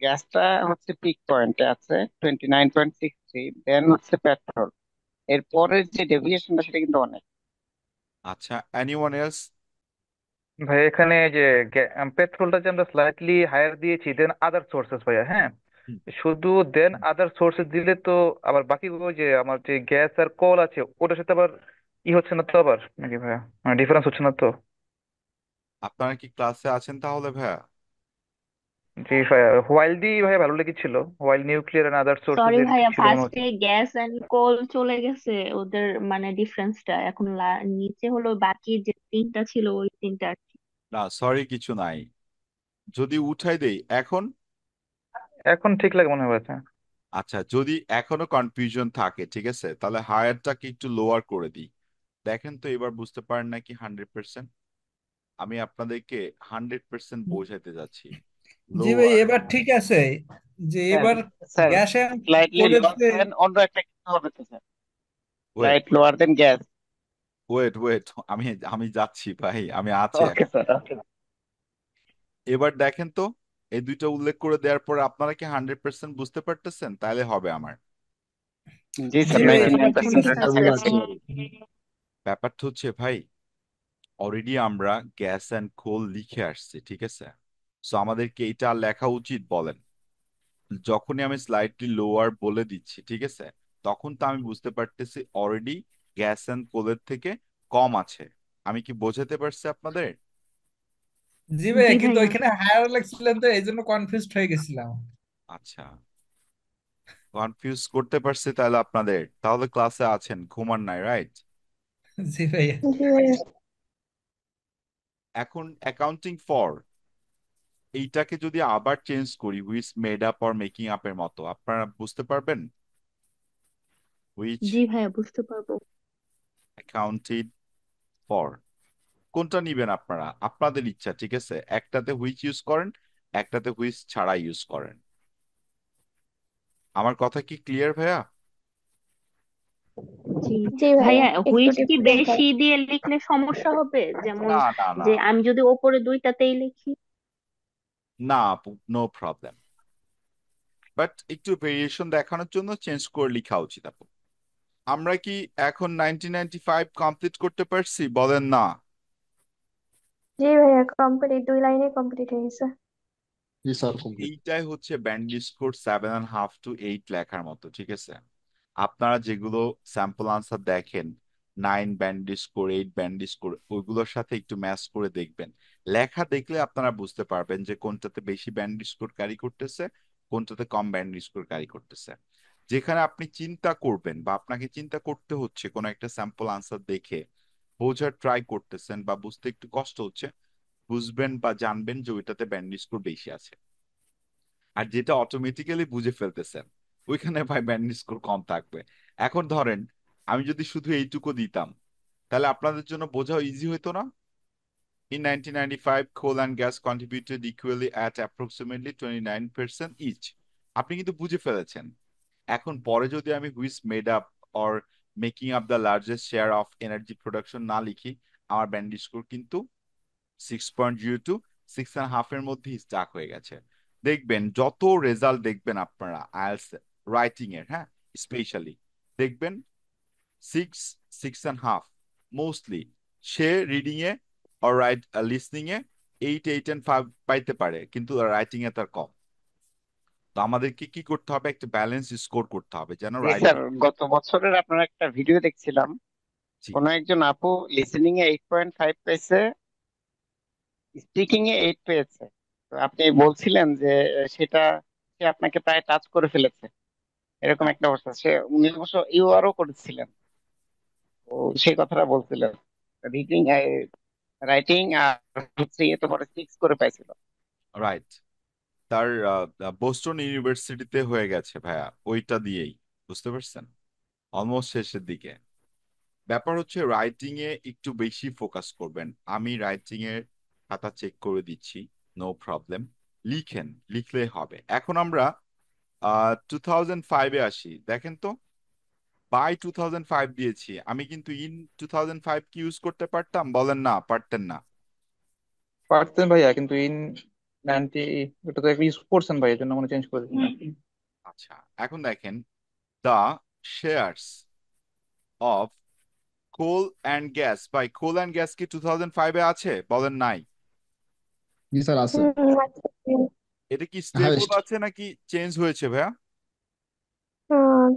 গ্যাসটা হচ্ছে পিক পয়েন্টে আছে twenty nine point six three then হচ্ছে পেট্রোল এরপরের যে ডেভিয়েশনটা সেটা কিন্তু অনেক। আচ্ছা এনিওয়ান এলস ভাই এখানে যে পেট্রোলটা যে আমরা স্লাইটলি হায়ার দিয়েছি দেন আদার সোর্সেস ভাইয়া হ্যাঁ? শুধু দেন আদার সোর্সেস দিলে তো আবার বাকিগুলো যে আমার যে গ্যাস আর কল আছে ওটার সাথে আবার ই হচ্ছে না তো আবার? নাকি ভাইয়া? মানে ডিফারেন্স হচ্ছে না তো? আপনারা কি ক্লাসে আছেন তাহলে ভাইয়া? জি ভাইয়া। হোয়াইল দি ভাইয়া ভালো লেগেছিল। While nuclear and other sources sorry এর ভাইয়া ছিল মনে হচ্ছে ফার্স্টে গ্যাস এন্ড কোল চলে গেছে ওদের মানে ডিফারেন্সটা এখন লা- নিচে হলো বাকি যে তিনটা ছিল ওই তিনটা আর কি। না সরি কিছু নাই। যদি উঠাই দেই এখন? এখন ঠিক লাগে মনে হয়েছে আচ্ছা যদি এখনও কনফিউশন থাকে ঠিক আছে? তাহলে হায়ারটাকে একটু লোয়ার করে দিই। দেখেন তো এবার বুঝতে পারেন নাকি হান্ড্রেড পার্সেন্ট আমি আপনাদেরকে হান্ড্রেড পার্সেন্ট বোঝাইতে যাচ্ছি। জি ভাই এবার ঠিক আছে যে এবার স্যার গ্যাস স্লাইটলি কোলের লোয়ার যে দেন অন্য একটা কিছু হবে তো sir wait slight lower then gas wait wait আমি আমি যাচ্ছি ভাই আমি আছি ওকে স্যার ওকে এবার দেখেন তো এই দুইটা উল্লেখ করে দেওয়ার পরে আপনারা কি হান্ড্রেড পার্সেন্ট বুঝতে পারতেছেন? তাহলে হবে আমার। জি স্যার ব্যাপারটা হচ্ছে ভাই অলরেডি আমরা গ্যাস অ্যান্ড কোল লিখে আসছি ঠিক আছে? সো আমাদেরকে এটা লেখা উচিত বলেন। যখনই আমি স্লাইটলি লোয়ার বলে দিচ্ছি ঠিক আছে? তখন তো আমি বুঝতে পারতেছি অলরেডি গ্যাস অ্যান্ড কোলের থেকে কম আছে। আমি কি বোঝাতে পারছি আপনাদের? জি ভাই জি কিন্তু ভাইয়া। ওইখানে হায়ার লিখছিলেন তো এই জন্য কনফিউজড হয়ে গেছিলাম। আচ্ছা। কনফিউজ করতে পারছি তাহলে আপনাদের। তাহলে ক্লাসে আছেন ঘুমান নাই রাইট জি ভাইয়া। জি ভাইয়া। এখন অ্যাকাউন্টিং ফর এইটাকে যদি আবার চেঞ্জ করি which made up or making up এর মতো আপনারা বুঝতে পারবেন? হুইচ জি ভাইয়া বুঝতে পারব। অ্যাকাউন্টেড ফর কোনটা নিবেন আপনারা? আপনাদের ইচ্ছা ঠিক আছে? একটাতে হুইচ ইউজ করেন একটাতে হুইচ ছাড়া ইউজ করেন। আমার কথা কি ক্লিয়ার ভাইয়া? জি জি ভাইয়া হুইচ কি বেশি দিয়ে লিখলে সমস্যা হবে? যেমন না না না। যে আমি যদি ওপরে দুইটাতেই লিখি? না আপু নো প্রবলেম বাট একটু ভেরিয়েশন দেখানোর জন্য চেঞ্জ করে লেখা উচিত আপু। আমরা কি এখন নাইনটিন নাইনটি ফাইভ কমপ্লিট করতে পারছি? বলেন না। জি ভাইয়া কমপ্লিট দুই লাইনে কমপ্লিট হয়ে গেছে। জি স্যার কমপ্লিট এইটাই হচ্ছে band score seven and half to eight লেখার মতো ঠিক আছে? আপনারা যেগুলো স্যাম্পল আনসার দেখেন nine band score eight band score ওইগুলোর সাথে একটু ম্যাচ করে দেখবেন। লেখা দেখলে আপনারা বুঝতে পারবেন যে কোনটাতে বেশি ব্যান্ড স্কোর ক্যারি করতেছে, কোনটাতে কম ব্যান্ড স্কোর ক্যারি করতেছে। যেখানে আপনি চিন্তা করবেন বা আপনাকে চিন্তা করতে হচ্ছে কোনো একটা স্যাম্পল আনসার দেখে, বোঝার ট্রাই করতেছেন বা বুঝতে একটু কষ্ট হচ্ছে, বুঝবেন বা জানবেন যে ওইটাতে ব্যান্ড স্কোর বেশি আছে। আর যেটা অটোমেটিক্যালি বুঝে ফেলতেছেন। ওইখানে ভাই ব্যান্ড স্কোর কম থাকবে। এখন ধরেন আমি যদি শুধু এইটুকু দিতাম তাহলে আপনাদের জন্য বোঝাও ইজি হতো না? In 1995, coal and gas contributed equally at approximately 29% each. আপনি কিন্তু বুঝে ফেলেছেন। এখন পরে যদি আমি which made up or making up the largest share of energy production না লিখি আমার ব্যান্ড স্কোর কিন্তু six point zero to six and হাফের মধ্যেই স্টাক হয়ে গেছে। দেখবেন যত রেজাল্ট দেখবেন আপনারা আইএলস রাইটিং এর হ্যাঁ? স্পেশালি দেখবেন six six and half mostly say reading এ অর রাইট লিসনিং এ এইট এইট অ্যান্ড ফাইভ পাইতে পারে কিন্তু রাইটিং এ তার কম। তো আমাদেরকে কি করতে হবে? একটা ব্যালেন্স স্কোর করতে হবে যেন স্যার গত বছরের আপনার একটা ভিডিও দেখছিলাম। কোন একজন আপু লিসেনিং এ এইট পয়েন্ট ফাইভ পেয়েছে স্পিকিং এ এইট পেয়েছে। তো আপনি বলছিলেন যে সেটা সে আপনাকে প্রায় টাচ করে ফেলেছে। এরকম একটা অবস্থা। সে উনি অবশ্য ইউআরও করেছিলেন। তো সেই কথাটা বলছিলেন। রিডিং রাইটিং আর হচ্ছে ইয়ে তোমার সিক্স করে পাইছিল। রাইট তার বোস্টন ইউনিভার্সিটিতে হয়ে গেছে ভাইয়া, ওইটা দিয়েই। বুঝতে পারছেন? অলমোস্ট শেষের দিকে। ব্যাপার হচ্ছে রাইটিং এ একটু বেশি ফোকাস করবেন। আমি রাইটিং এর খাতা চেক করে দিচ্ছি নো প্রবলেম লিখেন, লিখলে হবে। এখন আমরা টু থাউজেন্ড ফাইভে আসি। দেখেন তো বাই টু থাউজেন্ড ফাইভ দিয়েছি। আমি কিন্তু ইন টু থাউজেন্ড ফাইভ কি ইউজ করতে পারতাম? বলেন না পারতেন না। পারতেন ভাইয়া কিন্তু ইন নাইনটি এটা তো ইউজ করছেন ভাই এই জন্য মনে চেঞ্জ করে দিন আচ্ছা এখন দেখেন the shares of coal and gas ভাই কোল অ্যান্ড গ্যাস কি টু থাউজেন্ড ফাইভে আছে? বলেন নাই। জি স্যার আছে। এটা কি স্টেবল হাইয়েস্ট আছে নাকি চেঞ্জ হয়েছে ভাইয়া?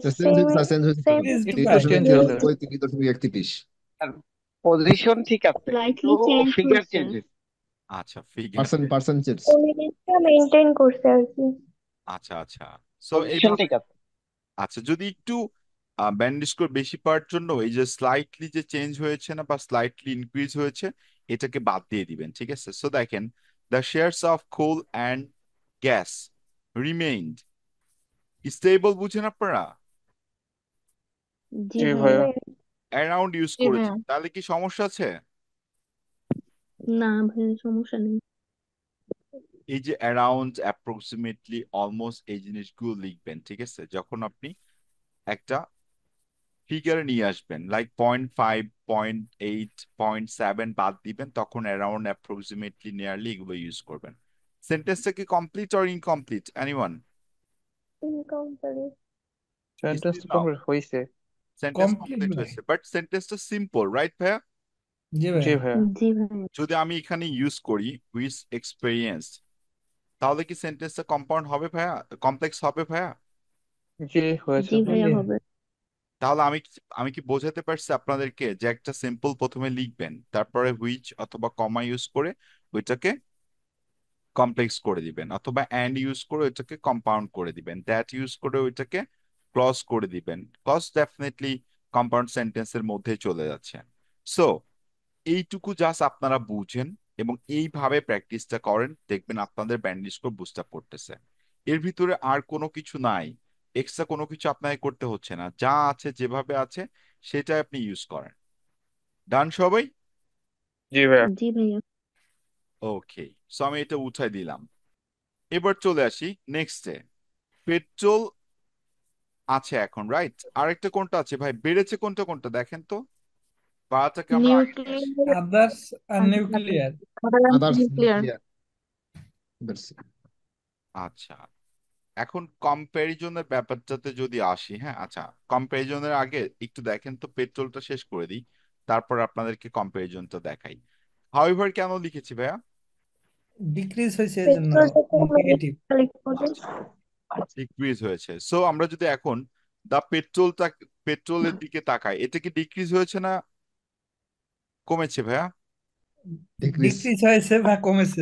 চেঞ্জ চেঞ্জ চেঞ্জ একত্রিশ পজিশন ঠিক আছে চেঞ্জ ফিগার চেঞ্জেস আচ্ছা ফিগার পার্সেন্ট পার্সেন্টেজ জিনিসটা মেনটেন করছে আর কি। আচ্ছা আচ্ছা। সো পজিশন ঠিক আছে। আচ্ছা যদি একটু ব্যান্ড স্কোর বেশি পাওয়ার জন্য এই যে স্লাইটলি যে চেঞ্জ হয়েছে না বা স্লাইটলি ইনক্রিজ হয়েছে এটাকে বাদ দিয়ে দিবেন ঠিক আছে? সো দেখেন the shares of coal and gas remained stable বুঝেন আপনারা? জি ভাইয়া। অ্যারাউন্ড ইউজ জি ভাইয়া। তাহলে কি সমস্যা আছে? না ভাইয়া সমস্যা নেই। এই যে অ্যারাউন্ড অ্যাপ্রক্সিমেটলি অলমোস্ট এই জিনিসগুলো লিখবেন ঠিক আছে? যখন আপনি একটা ফিগারে নিয়ে আসবেন like point five point eight point seven বাদ দিবেন তখন অ্যারাউন্ড অ্যাপ্রক্সিমেটলি নিয়ারলি এগুলো ইউজ করবেন। সেন্টেন্সটা কি complete or incomplete anyone incomplete sentence complete হয়েছে সেন্টেন্স কমপ্লিট কমপ্লিট হয়েছে বাট সেন্টেন্সটা সিম্পল রাইট ভাইয়া? জি জি ভাইয়া। জি ভাইয়া। যদি আমি এখানে ইউজ করি হুইচ এক্সপেরিয়েন্স তাহলে কি সেন্টেন্সটা কম্পাউন্ড হবে ভাইয়া? কমপ্লেক্স হবে ভাইয়া? জি হয়েছে। জি ভাইয়া হবে। তাহলে আমি আমি কি বোঝাতে পারছি আপনাদেরকে যে একটা সিম্পল প্রথমে লিখবেন তারপরে হুইচ অথবা কমা ইউজ করে ওইটাকে কমপ্লেক্স করে দিবেন অথবা অ্যান্ড ইউজ করে ওইটাকে কম্পাউন্ড করে দিবেন দ্যাট ইউজ করে ওইটাকে ক্লজ করে দিবেন ক্লজ ডেফিনেটলি কম্পাউন্ড সেন্টেন্সের মধ্যে চলে যাচ্ছে। সো এইটুকু জাস্ট আপনারা বুঝেন এবং এইভাবে প্র্যাকটিসটা করেন দেখবেন আপনাদের ব্যান্ড স্কোর বুস্ট আপ করতেছে। এর ভিতরে আর কোনো কিছু নাই এক্সট্রা কোনো কিছু আপনাকে করতে হচ্ছে না যা আছে যেভাবে আছে সেটাই আপনি ইউজ করেন। ডান সবাই? জি ভাইয়া। জি ভাইয়া। ওকে সো আমি এটা উঠাই দিলাম। এবার চলে আসি নেক্সটে পেট্রোল আছে এখন রাইট আরেকটা কোনটা আছে? ভাই বেড়েছে কোনটা কোনটা দেখেন তো। আদার্স আর নিউক্লিয়ার আদার্স নিউক্লিয়ার আচ্ছা। এখন কম্প্যারিজনের ব্যাপারটাতে যদি আসি হ্যাঁ? আচ্ছা কম্প্যারিজনের আগে একটু দেখেন তো পেট্রোলটা শেষ করে দিই। তারপর আপনাদেরকে কম্প্যারিজনটা দেখাই। হাউএভার কেন লিখেছি ভাইয়া? ডিক্রিজ হয়েছে এই জন্য পেট্রোল থেকে আমরা নেগেটিভ আচ্ছা ডিক্রিজ হয়েছে। সো আমরা যদি এখন দা পেট্রোলটা পেট্রোলের দিকে তাকাই এটা কি ডিক্রিজ হয়েছে না কমেছে ভাইয়া? ডিক্রিজ হয়েছে বা কমেছে.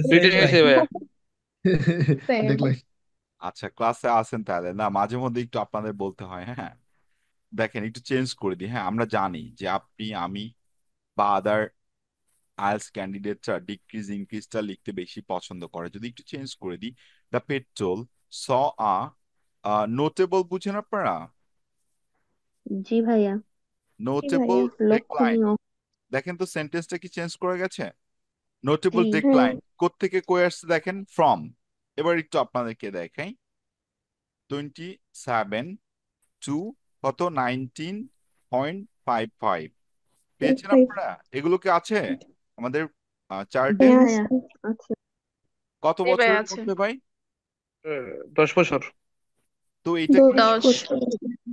আচ্ছা ক্লাসে আসেন তাহলে। না মাঝে মধ্যে একটু আপনাদের বলতে হয় হ্যাঁ দেখেন একটু চেঞ্জ করে দিই হ্যাঁ আমরা জানি যে আপনি আমি বা আদার আইএলস ক্যান্ডিডেটরা ডিক্রিজ ইনক্রিজটা লিখতে বেশি পছন্দ করে। যদি একটু চেঞ্জ করে দিই the petrol saw a notable বুঝেন আপনারা? জি ভাইয়া। নোটেবল ডিক্লাইন দেখেন তো সেন্টেন্সটা কি চেঞ্জ করে গেছে? নোটেবল। ডিক্লাইন কোত্থেকে কয়ে আসছে দেখেন? ফ্রম। এবার একটু আপনাদেরকে দেখাই। টোয়েন্টি সেভেন টু কত? Nineteen point five five. পেয়েছেন আপনারা? এগুলো কি আছে? আমাদের চার্টে হ্যাঁ, আছে। আচ্ছা কত আছে। মধ্যে ভাই? দশ বছর। তো এটা কি দশ।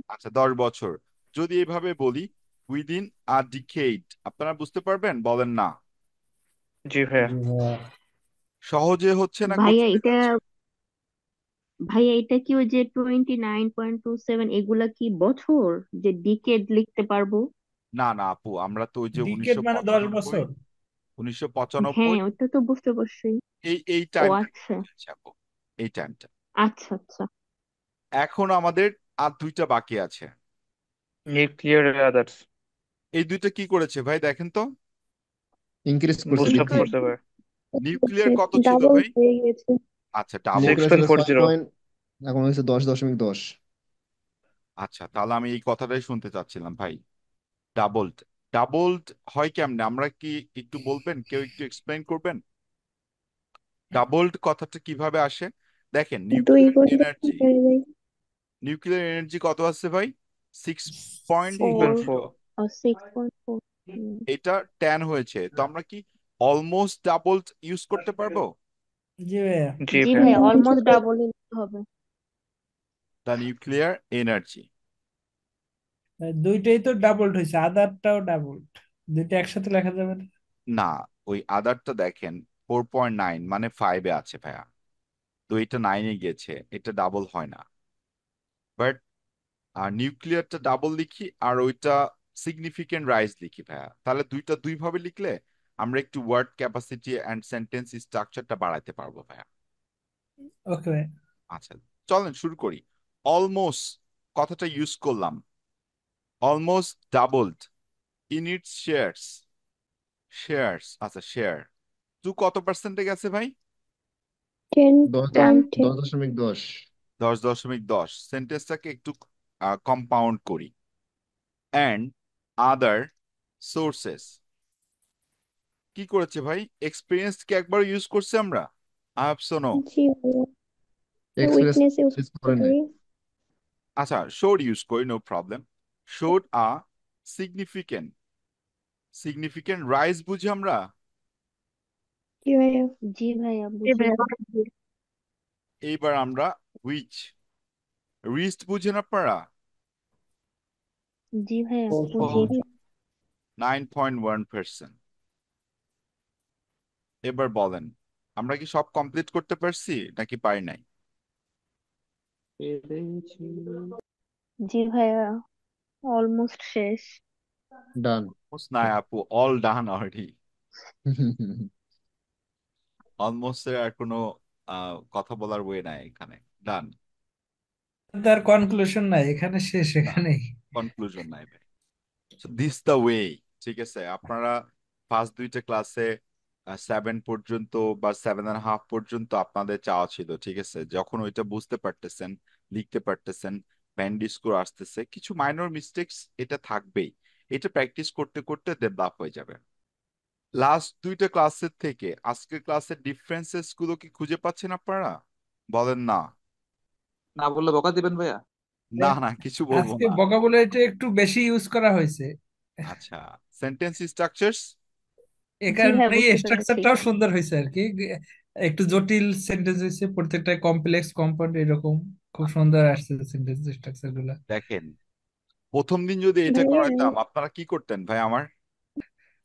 আচ্ছা দশ বছর। যদি এভাবে বলি উইদিন আ ডিকেড আপনারা বুঝতে পারবেন? বলেন না। জি ভাইয়া। সহজে হচ্ছে না ভাইয়া কঠিন এটা হচ্ছে? ভাইয়া এটা কি ওই যে twenty nine point two seven এগুলা কি বছর? যে ডিকেড লিখতে পারব? না না আপু আমরা তো ওই যে ডিকেড উনিশশো মানে দশ বছর। উনিশশো হ্যাঁ পঁচানব্বই ওটা তো বুঝতে পারছি। এই এই ও টাইমটা আচ্ছা। আপু এই টাইমটা আচ্ছা আচ্ছা। এখন আমাদের আর দুইটা বাকি আছে। নিউক্লিয়ার আদার্স এই দুইটা কি করেছে ভাই দেখেন তো। ইনক্রিজ করছে বুস্ট আপ করতে ভাই। নিউক্লিয়ার কত ছিল ডাবল ভাই? হয়ে গেছে। আচ্ছা ডাবল এখন হয়েছে দশ দশমিক দশ। আচ্ছা তাহলে আমি এই কথাটাই শুনতে চাচ্ছিলাম ভাই। ডাবলড ডাবলড হয় কেমনে? আমরা কি একটু বলবেন? কেউ একটু এক্সপ্লেইন করবেন? ডাবলড কথাটা কীভাবে আসে? দেখেন নিউক্লিয়ার এনার্জি নিউক্লিয়ার এনার্জি কত আছে ভাই? Six point four six point four এটা টেন হয়েছে। তো আমরা কি অলমোস্ট ডাবলড ইউজ করতে পারব? জি ভাইয়া। জি ভাইয়া। অলমোস্ট ডাবল হবে। দ্য নিউক্লিয়ার এনার্জি দুইটাই তো ডাবলড হয়েছে আদারটাও ডাবলড দুইটা একসাথে লেখা যাবে না? না ওই আদারটা দেখেন ফোর পয়েন্ট নাইন মানে ফাইভে আছে ভাইয়া। তো এটা নাইনে গেছে এটা ডাবল হয় না। বাট আর নিউক্লিয়ারটা ডাবল লিখি আর ওইটা সিগনিফিকেন্ট রাইজ লিখি ভাইয়া। তাহলে দুইটা দুই ভাবে লিখলে আমরা একটু ওয়ার্ড ক্যাপাসিটি অ্যান্ড সেন্টেন্স স্ট্রাকচারটা বাড়াতে পারব ভাইয়া। ওকে আচ্ছা চলেন শুরু করি। অলমোস্ট কথাটা ইউজ করলাম। Almost doubled in its shares shares আচ্ছা শেয়ার টু কত পার্সেন্টে গেছে ভাই? দশ দশমিক দশ। দশ দশমিক দশ। সেন্টেন্সটাকে একটু কম্পাউন্ড করি। অ্যান্ড আদার সোর্সেস কি করেছে ভাই? এক্সপিরিয়েন্স কি একবার ইউজ করছে আমরা? আই হ্যাভ সো নো আচ্ছা শোর ইউজ করি no problem showed a significant significant rise বুঝি আমরা? জি ভাইয়া জি ভাইয়া বুঝি। এইবার আমরা উইচ রিস্ট বুঝেন আপনারা? জি ভাইয়া Four বুঝি point. Nine point one percent এবার বলেন আমরা কি সব কমপ্লিট করতে পারছি নাকি পারি নাই? জি ভাইয়া। অলমোস্ট শেষ। ডান আপু অল ডান অলরেডি অলমোস্ট এর আর কোনো আহ, কথা বলার ওয়ে নাই এখানে। ডান তার কনক্লুশন নাই এখানে শেষ এখানেই। কনক্লুশন নাই ভাই। সো দিস দ্য ওয়ে ঠিক আছে? আপনারা ফার্স্ট দুইটা ক্লাসে সেভেন পর্যন্ত বা সেভেন অ্যান্ড হাফ পর্যন্ত আপনাদের চাওয়া ছিল ঠিক আছে? যখন ওইটা বুঝতে পারতেছেন লিখতে পারতেছেন ব্যান্ড স্কোর আসতেছে কিছু মাইনর মিস্টেকস এটা থাকবেই। এটা প্র্যাকটিস করতে করতে ডেভেলপ হয়ে যাবে। লাস্ট দুইটা ক্লাসের থেকে আজকের ক্লাসের ডিফারেন্সেসগুলো কি খুঁজে পাচ্ছেন আপনারা? বলেন না। না বললে বকা দিবেন ভাইয়া? না না কিছু বলব আজকে না। ভোকাবুলারিটা একটু বেশি ইউজ করা হয়েছে। আচ্ছা সেন্টেন্স স্ট্রাকচারস এ জি হ্যাঁ কারণে বুঝতে পেরেছি। স্ট্রাকচারটাও সুন্দর হয়েছে আর কি। একটু জটিল সেন্টেন্স হয়েছে প্রত্যেকটা কমপ্লেক্স কম্পাউন্ড এরকম। খুব সুন্দর আসছে সেন্টেন্স স্ট্রাকচারগুলা। দেখেন প্রথম দিন যদি এটা ভাইয়া করাইতাম আপনারা কি করতেন ভাই আমার?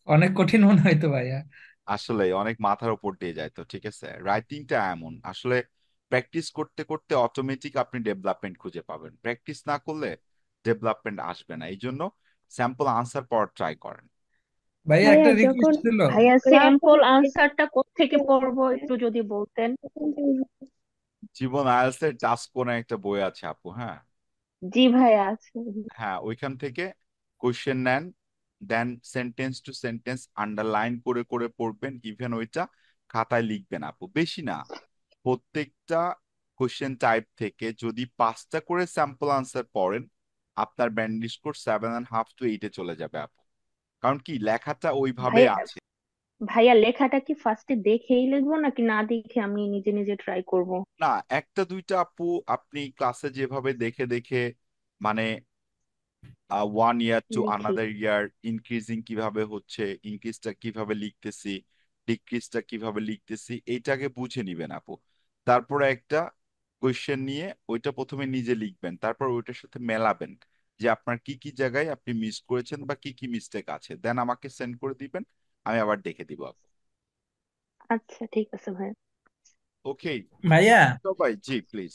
অনেক কঠিন মনে হয়তো ভাইয়া। আসলে অনেক মাথার উপর দিয়ে যায় তো ঠিক আছে? রাইটিংটা এমন। আসলে প্র্যাকটিস করতে করতে অটোমেটিক আপনি ডেভেলপমেন্ট খুঁজে পাবেন। প্র্যাকটিস না করলে ডেভেলপমেন্ট আসবে না। এই জন্য স্যাম্পল আনসার পড়ার ট্রাই করেন। ভাইয়া ভাইয়া একটা যখন রিকোয়েস্ট ছিল। ভাইয়া স্যাম্পল আনসারটা কোত্থেকে পড়ব একটু যদি বলতেন? জীবন আইএলটিএস এর টাস্ক কোন একটা বই আছে আপু হ্যাঁ? জি ভাইয়া আছে। হ্যাঁ ওইখান থেকে কোশ্চেন নেন then sentence to sentence underline করে করে পড়বেন ইভেন ওইটা খাতায় লিখবেন আপু বেশি না। প্রত্যেকটা কোশ্চেন টাইপ থেকে যদি পাঁচটা করে স্যাম্পল আনসার পড়েন আপনার band score seven and half to এইটে চলে যাবে আপু। কারণ কি লেখাটা ওইভাবে ভাইয়া আছে। ভাইয়া লেখাটা কি ফার্স্টে দেখেই লিখব নাকি না দেখে আমি নিজে নিজে ট্রাই করব? না একটা দুইটা আপু আপনি ক্লাসে যেভাবে দেখে দেখে মানে ওয়ান ইয়ার টু লিখি আনাদার ইয়ার ইনক্রিজিং কীভাবে হচ্ছে ইনক্রিজটা কীভাবে লিখতেছি ডিক্রিজটা কীভাবে লিখতেছি এইটাকে বুঝে নিবেন আপু। তারপরে একটা কোয়েশ্চেন নিয়ে ওইটা প্রথমে নিজে লিখবেন তারপর ওইটার সাথে মেলাবেন। যে আপনার কি কি জায়গায় আপনি মিস করেছেন বা কি কি মিস্টেক আছে? দেন আমাকে সেন্ড করে দিবেন আমি আবার দেখে দিব আচ্ছা ঠিক আছে ভাই ওকে ভাইয়া? সবাই জি প্লিজ